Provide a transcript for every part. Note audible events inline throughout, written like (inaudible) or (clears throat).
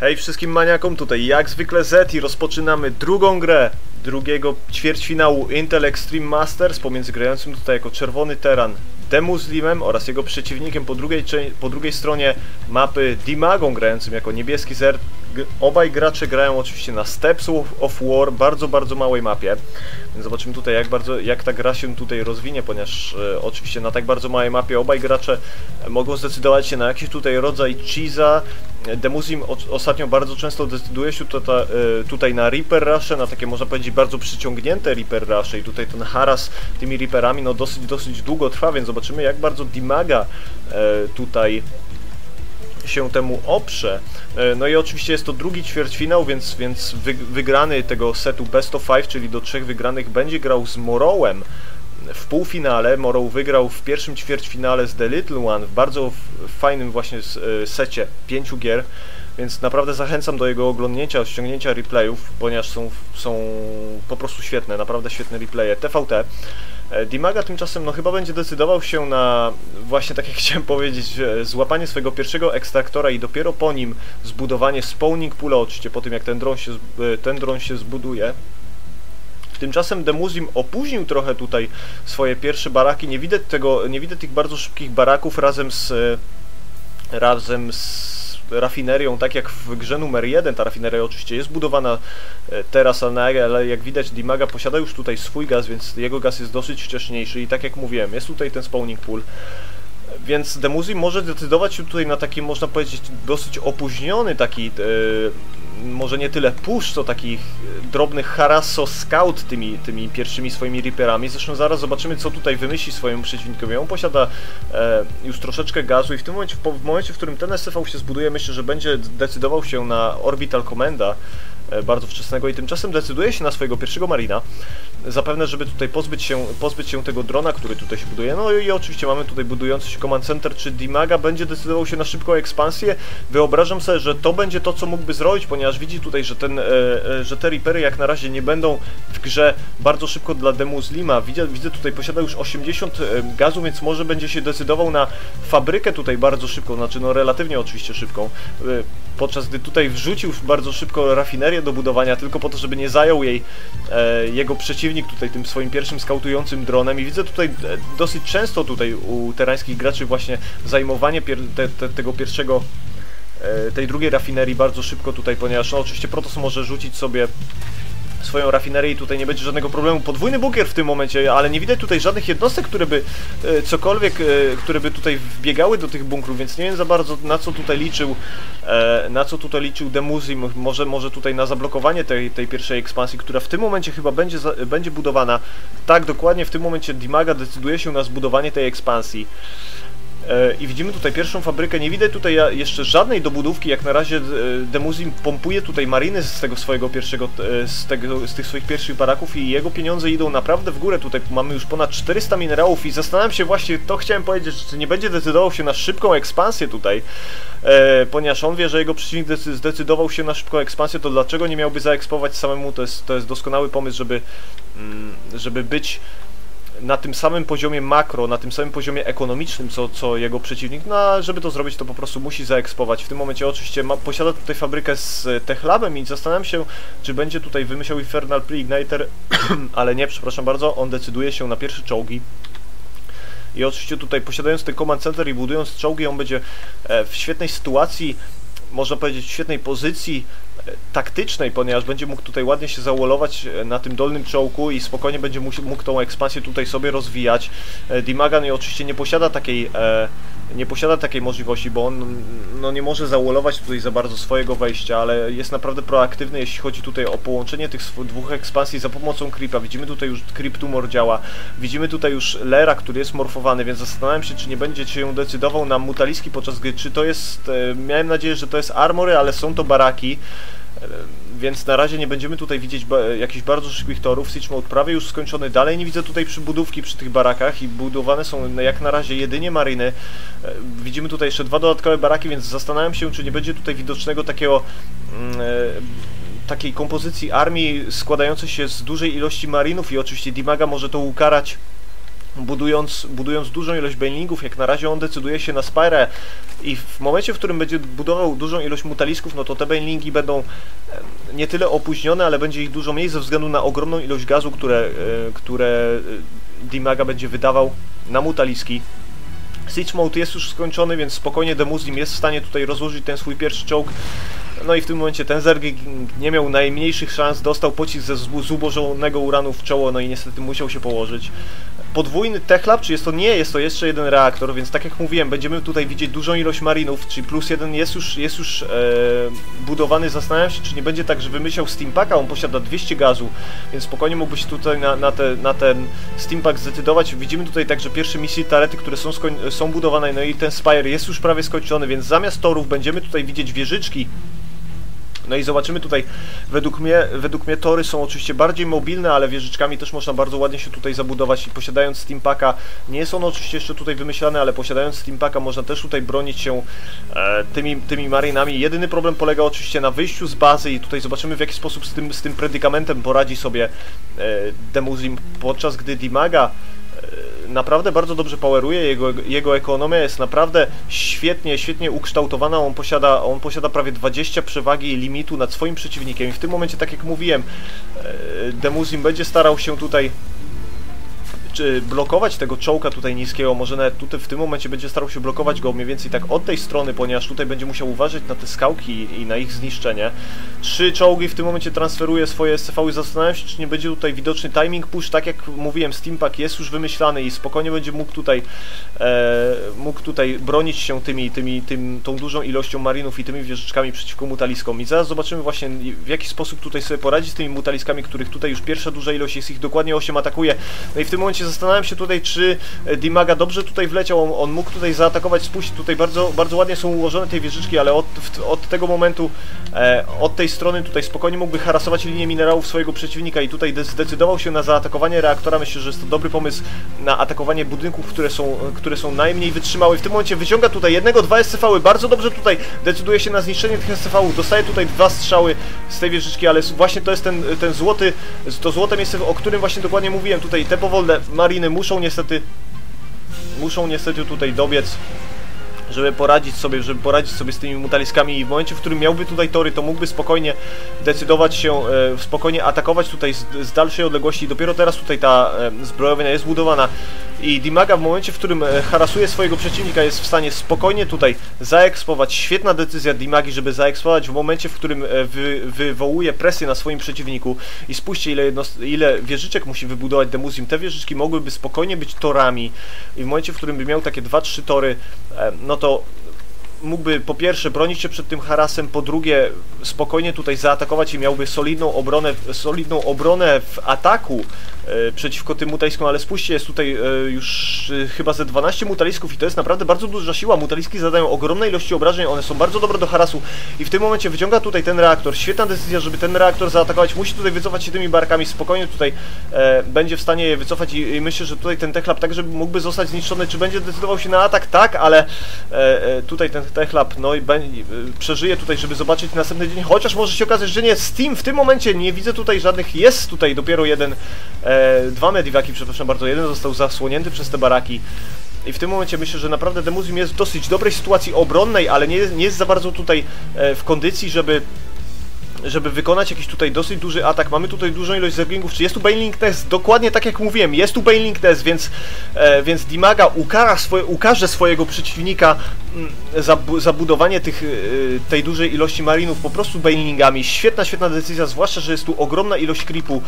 Hej wszystkim maniakom, tutaj jak zwykle Z i rozpoczynamy drugą grę drugiego ćwierćfinału Intel Extreme Masters pomiędzy grającym tutaj jako czerwony teran Demuslimem oraz jego przeciwnikiem po drugiej, po drugiej stronie mapy Dimagą grającym jako niebieski zer. Obaj gracze grają oczywiście na Steps of War, bardzo, bardzo małej mapie. Więc zobaczymy tutaj jak bardzo, jak ta gra się tutaj rozwinie, ponieważ e, oczywiście na tak bardzo małej mapie obaj gracze mogą zdecydować się na jakiś tutaj rodzaj cheesa. Demuslim ostatnio bardzo często decyduje się tutaj, e, tutaj na Reaper Rush, na takie można powiedzieć bardzo przyciągnięte Reaper Rush i tutaj ten haras tymi Reaperami no dosyć, dosyć długo trwa, więc zobaczymy jak bardzo Dimaga e, tutaj się temu oprze. E, no i oczywiście jest to drugi ćwierćfinał, więc, więc wygrany tego setu best of five, czyli do trzech wygranych, będzie grał z Morrowem w półfinale. Morrow wygrał w pierwszym ćwierćfinale z The Little One w bardzo fajnym właśnie e, secie pięciu gier. Więc naprawdę zachęcam do jego oglądnięcia, ściągnięcia replayów, ponieważ są, są po prostu świetne, naprawdę świetne replaye. TVT. E, Dimaga tymczasem no chyba będzie decydował się na właśnie tak jak (laughs) chciałem powiedzieć, złapanie swojego pierwszego ekstraktora i dopiero po nim zbudowanie spawning poola, oczywiście po tym jak ten dron się, e, ten dron się zbuduje. Tymczasem Demuzim opóźnił trochę tutaj swoje pierwsze baraki. Nie widać tego, nie widać tych bardzo szybkich baraków razem z razem z rafinerią, tak jak w grze numer 1, ta rafineria oczywiście jest budowana e, teraz, ale jak widać Dimaga posiada już tutaj swój gaz, więc jego gaz jest dosyć wcześniejszy i tak jak mówiłem, jest tutaj ten spawning pool. Więc Demuzi może decydować się tutaj na taki, można powiedzieć, dosyć opóźniony taki, e, może nie tyle push, co taki drobny harasso scout tymi, tymi pierwszymi swoimi Reaperami. Zresztą zaraz zobaczymy, co tutaj wymyśli swojemu przeciwnikowi. On posiada e, już troszeczkę gazu i w tym momencie, w, w momencie, w którym ten SCV się zbuduje, myślę, że będzie decydował się na Orbital Commanda, E, bardzo wczesnego i tymczasem decyduje się na swojego pierwszego marina, zapewne, żeby tutaj pozbyć się, pozbyć się tego drona, który tutaj się buduje. No i oczywiście mamy tutaj budujący się Command Center, czy Dimaga będzie decydował się na szybką ekspansję. Wyobrażam sobie, że to będzie to, co mógłby zrobić, ponieważ widzi tutaj, że, ten, e, e, że te Reapery jak na razie nie będą w grze bardzo szybko dla Demuslima. Widzę, widzę tutaj posiada już 80 gazu, więc może będzie się decydował na fabrykę tutaj bardzo szybką, znaczy no relatywnie oczywiście szybką, podczas gdy tutaj wrzucił bardzo szybko rafinerię do budowania tylko po to, żeby nie zajął jej e, jego przeciwnik tutaj tym swoim pierwszym skautującym dronem. I widzę tutaj e, dosyć często tutaj u terańskich graczy właśnie zajmowanie pier te, te, tego pierwszego e, tej drugiej rafinerii bardzo szybko tutaj, ponieważ no, oczywiście Protoss może rzucić sobie swoją rafinerię i tutaj nie będzie żadnego problemu. Podwójny bunkier w tym momencie, ale nie widać tutaj żadnych jednostek, które by e, cokolwiek, e, które by tutaj wbiegały do tych bunkrów, więc nie wiem za bardzo na co tutaj liczył, e, na co tutaj liczył Demuzi, może, może tutaj na zablokowanie tej, tej pierwszej ekspansji, która w tym momencie chyba będzie, będzie budowana. Tak, dokładnie w tym momencie Dimaga decyduje się na zbudowanie tej ekspansji. E, I widzimy tutaj pierwszą fabrykę, nie widać tutaj jeszcze żadnej dobudówki, jak na razie e, Demuzim pompuje tutaj mariny z tego swojego pierwszego, e, z, tego, z tych swoich pierwszych baraków i jego pieniądze idą naprawdę w górę, tutaj mamy już ponad 400 minerałów i zastanawiam się właśnie, to chciałem powiedzieć, czy nie będzie decydował się na szybką ekspansję tutaj, ponieważ on wie, że jego przeciwnik zdecydował się na szybką ekspansję, to dlaczego nie miałby zaekspować samemu, to jest, to jest doskonały pomysł, żeby, mm, żeby być na tym samym poziomie makro, na tym samym poziomie ekonomicznym, co, co jego przeciwnik, no a żeby to zrobić, to po prostu musi zaekspować. W tym momencie oczywiście ma, posiada tutaj fabrykę z Techlabem i zastanawiam się, czy będzie tutaj wymyślał Infernal Pre-Igniter, (clears throat) ale nie, przepraszam bardzo, on decyduje się na pierwsze czołgi. I oczywiście tutaj posiadając ten command center i budując czołgi, on będzie e, w świetnej sytuacji, można powiedzieć w świetnej pozycji, taktycznej, ponieważ będzie mógł tutaj ładnie się załolować e, na tym dolnym czołku i spokojnie będzie mógł, tą ekspansję tutaj sobie rozwijać. E, Dimagan oczywiście nie posiada takiej e, nie posiada takiej możliwości, bo on no, nie może załolować tutaj za bardzo swojego wejścia, ale jest naprawdę proaktywny, jeśli chodzi tutaj o połączenie tych dwóch ekspansji za pomocą creepa. Widzimy tutaj już creep tumor działa, widzimy tutaj już Lera, który jest morfowany, więc zastanawiam się, czy nie będzie się decydował na mutaliski podczas gry, czy to jest, miałem nadzieję, że to jest armory, ale są to baraki, więc na razie nie będziemy tutaj widzieć ba jakichś bardzo szybkich torów. Siege Mode prawie już skończony. Dalej nie widzę tutaj przybudówki przy tych barakach i budowane są jak na razie jedynie maryny. E, widzimy tutaj jeszcze dwa dodatkowe baraki, więc zastanawiam się, czy nie będzie tutaj widocznego takiego... E, takiej kompozycji armii składającej się z dużej ilości marinów i oczywiście Dimaga może to ukarać budując, budując dużą ilość bainlingów, jak na razie on decyduje się na Spire i w momencie, w którym będzie budował dużą ilość mutalisków, no to te bainlingi będą e, nie tyle opóźnione, ale będzie ich dużo mniej ze względu na ogromną ilość gazu, które, e, które Dimaga będzie wydawał na mutaliski. Siege Mode jest już skończony, więc spokojnie Demuslim jest w stanie tutaj rozłożyć ten swój pierwszy czołg. No i w tym momencie ten Zerg nie miał najmniejszych szans, dostał pocisk ze zubożonego uranu w czoło, no i niestety musiał się położyć podwójny techlab, czy jest to nie, jest to jeszcze jeden reaktor, więc tak jak mówiłem, będziemy tutaj widzieć dużą ilość marinów, czyli plus jeden jest już, jest już e, budowany, zastanawiam się, czy nie będzie tak, że wymyślał Steampaka, on posiada 200 gazu, więc spokojnie mógłby się tutaj na, na, te, na ten Steampack zdecydować. Widzimy tutaj także pierwsze misje tarety, które są, są budowane, no i ten Spire jest już prawie skończony, więc zamiast torów będziemy tutaj widzieć wieżyczki, no i zobaczymy tutaj, według mnie, według mnie tory są oczywiście bardziej mobilne, ale wieżyczkami też można bardzo ładnie się tutaj zabudować i posiadając Steampaka, nie jest on oczywiście jeszcze tutaj wymyślany, ale posiadając Steampaka można też tutaj bronić się e, tymi, tymi marynami. Jedyny problem polega oczywiście na wyjściu z bazy i tutaj zobaczymy w jaki sposób z tym, z tym predykamentem poradzi sobie e, Demuzim, podczas gdy Dimaga naprawdę bardzo dobrze poweruje, jego, jego ekonomia jest naprawdę świetnie, świetnie ukształtowana, on posiada, on posiada prawie 20 przewagi limitu nad swoim przeciwnikiem. I w tym momencie, tak jak mówiłem, e, Demuzim będzie starał się tutaj blokować tego czołka tutaj niskiego, może nawet tutaj w tym momencie będzie starał się blokować go mniej więcej tak od tej strony, ponieważ tutaj będzie musiał uważać na te skałki i na ich zniszczenie. Trzy czołgi w tym momencie transferuje swoje SCV i zastanawiam się, czy nie będzie tutaj widoczny timing push, tak jak mówiłem, Steampack jest już wymyślany i spokojnie będzie mógł tutaj e, mógł tutaj bronić się tymi, tymi, tym, tą dużą ilością marinów i tymi wieżyczkami przeciwko mutaliskom. I zaraz zobaczymy właśnie w jaki sposób tutaj sobie poradzi z tymi mutaliskami, których tutaj już pierwsza duża ilość jest, ich dokładnie 8 atakuje. No i w tym momencie zastanawiam się tutaj, czy e, Dimaga dobrze tutaj wleciał, on, on mógł tutaj zaatakować, spuścić, tutaj bardzo, bardzo ładnie są ułożone te wieżyczki, ale od, od tego momentu, e, od tej strony tutaj spokojnie mógłby harasować linię minerałów swojego przeciwnika i tutaj zdecydował się na zaatakowanie reaktora, myślę, że jest to dobry pomysł na atakowanie budynków, które są, które są najmniej wytrzymałe. W tym momencie wyciąga tutaj jednego, dwa SCV-y, bardzo dobrze tutaj decyduje się na zniszczenie tych SCV-ów, dostaje tutaj dwa strzały z tej wieżyczki, ale właśnie to jest ten, ten złoty, to złote miejsce, o którym właśnie dokładnie mówiłem, tutaj te powolne mariny muszą niestety muszą niestety tutaj dobiec żeby poradzić sobie, żeby poradzić sobie z tymi mutaliskami i w momencie, w którym miałby tutaj tory, to mógłby spokojnie decydować się, e, spokojnie atakować tutaj z, z dalszej odległości. Dopiero teraz tutaj ta e, zbrojownia jest budowana i Dimaga w momencie, w którym e, harasuje swojego przeciwnika jest w stanie spokojnie tutaj zaekspować. Świetna decyzja Dimagi, żeby zaekspować w momencie, w którym e, wy, wywołuje presję na swoim przeciwniku i spójrzcie ile, ile wieżyczek musi wybudować Demusim. Te wieżyczki mogłyby spokojnie być torami i w momencie, w którym by miał takie 2-3 tory, e, no to mógłby po pierwsze bronić się przed tym harasem, po drugie spokojnie tutaj zaatakować i miałby solidną obronę, solidną obronę w ataku e, przeciwko tym mutaliskom, ale spójrzcie, jest tutaj e, już e, chyba ze 12 mutalisków i to jest naprawdę bardzo duża siła. Mutaliski zadają ogromne ilości obrażeń, one są bardzo dobre do harasu i w tym momencie wyciąga tutaj ten reaktor. Świetna decyzja, żeby ten reaktor zaatakować. Musi tutaj wycofać się tymi barkami, spokojnie tutaj będzie w stanie je wycofać i, i myślę, że tutaj ten techlab także mógłby zostać zniszczony. Czy będzie decydował się na atak? Tak, ale tutaj ten techlab no i przeżyje tutaj, żeby zobaczyć następny dzień, chociaż może się okazać, że nie. Steam w tym momencie nie widzę tutaj żadnych, jest tutaj dopiero jeden, e, dwa mediwaki, przepraszam bardzo, jeden został zasłonięty przez te baraki. I w tym momencie myślę, że naprawdę Demuzium jest w dosyć dobrej sytuacji obronnej, ale nie, nie jest za bardzo tutaj e, w kondycji, żeby żeby wykonać jakiś tutaj dosyć duży atak. Mamy tutaj dużą ilość zerglingów. Czy jest tu Bailing Test? Dokładnie tak jak mówiłem, jest tu Bailing Test, więc, e, więc Dimaga ukara swoje, ukaże swojego przeciwnika mm, za, za budowanie tych, e, tej dużej ilości marinów po prostu Bailingami. Świetna, świetna decyzja, zwłaszcza, że jest tu ogromna ilość creepu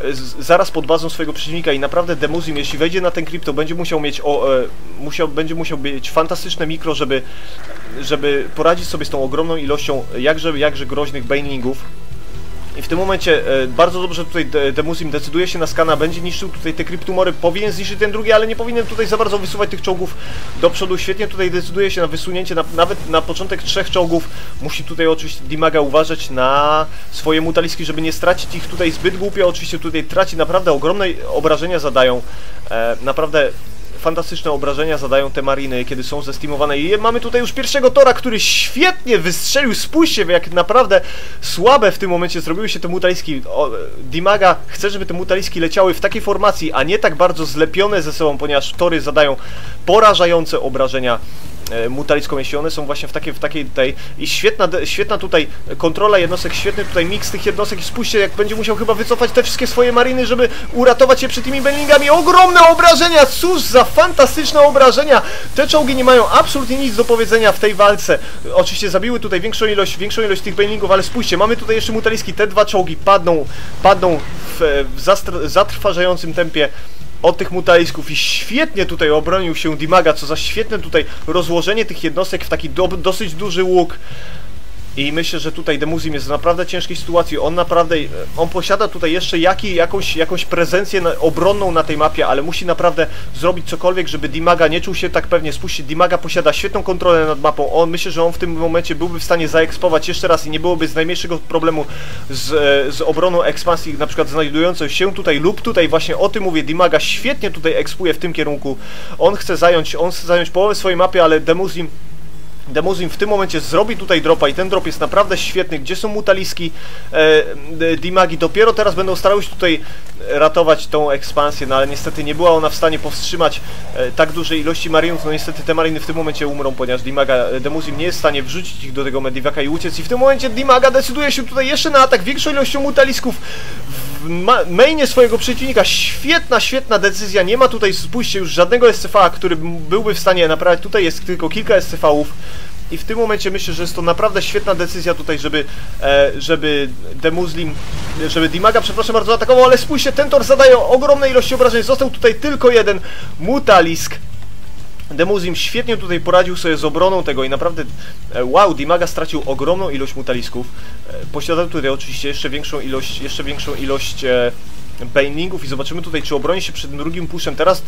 e, zaraz pod bazą swojego przeciwnika i naprawdę Demuzim, jeśli wejdzie na ten creep, to będzie musiał mieć o, e, musiał, będzie musiał być fantastyczne mikro, żeby, żeby poradzić sobie z tą ogromną ilością jakże, jakże groźnych Bailingów. I w tym momencie e, bardzo dobrze tutaj Demusim decyduje się na skana, będzie niszczył tutaj te kryptumory, powinien zniszczyć ten drugi, ale nie powinien tutaj za bardzo wysuwać tych czołgów do przodu. Świetnie tutaj decyduje się na wysunięcie, na, nawet na początek trzech czołgów. Musi tutaj oczywiście Dimaga uważać na swoje mutaliski, żeby nie stracić ich tutaj zbyt głupio. Oczywiście tutaj traci naprawdę ogromne obrażenia zadają. E, naprawdę fantastyczne obrażenia zadają te mariny, kiedy są zestimowane. I mamy tutaj już pierwszego tora, który świetnie wystrzelił. Spójrzcie, jak naprawdę słabe w tym momencie zrobiły się te mutaliski. O, Dimaga chce, żeby te mutaliski leciały w takiej formacji, a nie tak bardzo zlepione ze sobą, ponieważ tory zadają porażające obrażenia E, mutaliską, jeśli one są właśnie w takiej, w takiej tej i świetna, świetna tutaj kontrola jednostek, świetny tutaj miks tych jednostek i spójrzcie, jak będzie musiał chyba wycofać te wszystkie swoje mariny, żeby uratować się przed tymi bellingami. Ogromne obrażenia! Cóż za fantastyczne obrażenia! Te czołgi nie mają absolutnie nic do powiedzenia w tej walce. Oczywiście zabiły tutaj większą ilość, większą ilość tych bellingów, ale spójrzcie, mamy tutaj jeszcze mutaliski, te dwa czołgi padną, padną w, w zatrważającym tempie od tych mutalisków i świetnie tutaj obronił się Dimaga, co za świetne tutaj rozłożenie tych jednostek w taki do, dosyć duży łuk. I myślę, że tutaj Demuzim jest w naprawdę ciężkiej sytuacji. On naprawdę, on posiada tutaj jeszcze jaki, jakąś, jakąś prezencję na, obronną na tej mapie, ale musi naprawdę zrobić cokolwiek, żeby Dimaga nie czuł się tak pewnie. Spójrzcie, Dimaga posiada świetną kontrolę nad mapą. On myślę, że on w tym momencie byłby w stanie zaekspować jeszcze raz i nie byłoby z najmniejszego problemu z, z obroną ekspansji, na przykład znajdującą się tutaj lub tutaj. Właśnie o tym mówię. Dimaga świetnie tutaj ekspuje w tym kierunku. On chce zająć, on chce zająć połowę swojej mapy, ale Demuzim Demuzim w tym momencie zrobi tutaj dropa i ten drop jest naprawdę świetny. Gdzie są mutaliski e, Dimagi? Dopiero teraz będą starały się tutaj ratować tą ekspansję, no ale niestety nie była ona w stanie powstrzymać e, tak dużej ilości marinów. No niestety te mariny w tym momencie umrą, ponieważ Dimaga, e, Demuzim nie jest w stanie wrzucić ich do tego Mediwaka i uciec. I w tym momencie Dimaga decyduje się tutaj jeszcze na atak większą ilością mutalisków w mainie swojego przeciwnika. Świetna, świetna decyzja. Nie ma tutaj, spójrzcie, już żadnego SCV, który byłby w stanie naprawiać. Tutaj jest tylko kilka SCV-ów. I w tym momencie myślę, że jest to naprawdę świetna decyzja tutaj, żeby, e, żeby Demuslim, żeby Dimaga, przepraszam bardzo, atakował, ale spójrzcie, ten tor zadaje ogromne ilości obrażeń. Został tutaj tylko jeden Mutalisk. Demuzim świetnie tutaj poradził sobie z obroną tego i naprawdę, e, wow, Dimaga stracił ogromną ilość mutalisków. E, posiadał tutaj oczywiście jeszcze większą ilość, jeszcze większą ilość e, banelingów i zobaczymy tutaj, czy obroni się przed drugim puszem. Teraz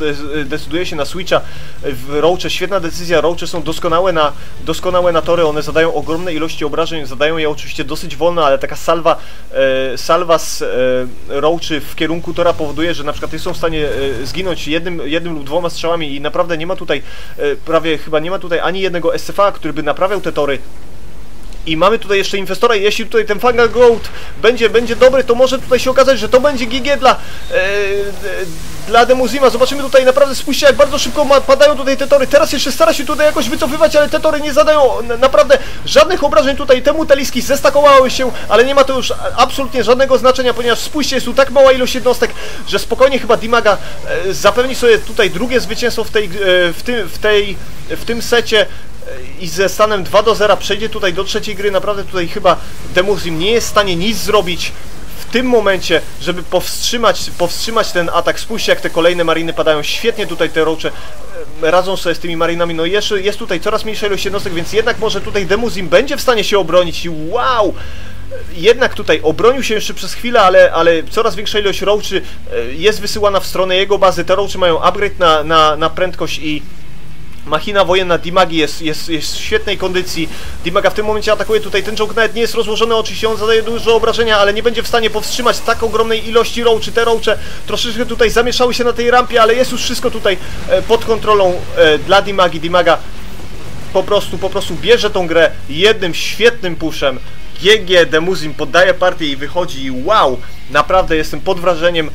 decyduje się na switcha w Roache. Świetna decyzja. Roache są doskonałe na, doskonałe na tory. One zadają ogromne ilości obrażeń. Zadają je oczywiście dosyć wolno, ale taka salwa, e, salwa z e, Roachy w kierunku tora powoduje, że na przykład są w stanie e, zginąć jednym, jednym lub dwoma strzałami i naprawdę nie ma tutaj, e, prawie chyba nie ma tutaj ani jednego SCV, który by naprawiał te tory. I mamy tutaj jeszcze inwestora jeśli tutaj ten Fungal Goat będzie, będzie dobry, to może tutaj się okazać, że to będzie GG dla, e, dla Demuzima. Zobaczymy tutaj naprawdę, spójrzcie jak bardzo szybko padają tutaj te tory. Teraz jeszcze stara się tutaj jakoś wycofywać, ale te tory nie zadają naprawdę żadnych obrażeń tutaj. Temu teliski zestakowały się, ale nie ma to już absolutnie żadnego znaczenia, ponieważ spójrzcie, jest tu tak mała ilość jednostek, że spokojnie chyba Dimaga e, zapewni sobie tutaj drugie zwycięstwo w tej, e, w tym, w tej, w tym secie i ze stanem 2 do 0 przejdzie tutaj do trzeciej gry, naprawdę tutaj chyba Demusim nie jest w stanie nic zrobić w tym momencie, żeby powstrzymać, powstrzymać ten atak. Spójrzcie jak te kolejne mariny padają, świetnie tutaj te rocze radzą sobie z tymi marinami, no jeszcze jest tutaj coraz mniejsza ilość jednostek, więc jednak może tutaj Demusim będzie w stanie się obronić i wow! jednak tutaj obronił się jeszcze przez chwilę, ale, ale coraz większa ilość roaczy e, jest wysyłana w stronę jego bazy. Te roaczy mają upgrade na, na, na prędkość i Machina wojenna Dimagi jest, jest, jest w świetnej kondycji. Dimaga w tym momencie atakuje tutaj. Ten czołg nawet nie jest rozłożony. Oczywiście on zadaje dużo obrażenia, ale nie będzie w stanie powstrzymać tak ogromnej ilości roaczy. Te roache troszeczkę tutaj zamieszały się na tej rampie, ale jest już wszystko tutaj e, pod kontrolą e, dla Dimagi. Dimaga po prostu, po prostu bierze tą grę jednym świetnym puszem. GG Demuzim poddaje partię i wychodzi i wow, naprawdę jestem pod wrażeniem e,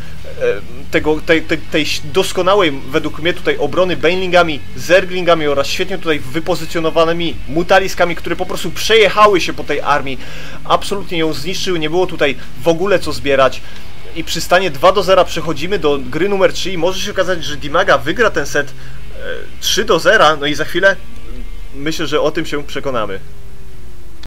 tego, tej, tej, tej, doskonałej według mnie tutaj obrony Banelingami, Zerglingami oraz świetnie tutaj wypozycjonowanymi mutaliskami, które po prostu przejechały się po tej armii, absolutnie ją zniszczyły, nie było tutaj w ogóle co zbierać. I przy stanie 2 do 0 przechodzimy do gry numer 3 i może się okazać, że Dimaga wygra ten set 3 e, do 0, no i za chwilę myślę, że o tym się przekonamy.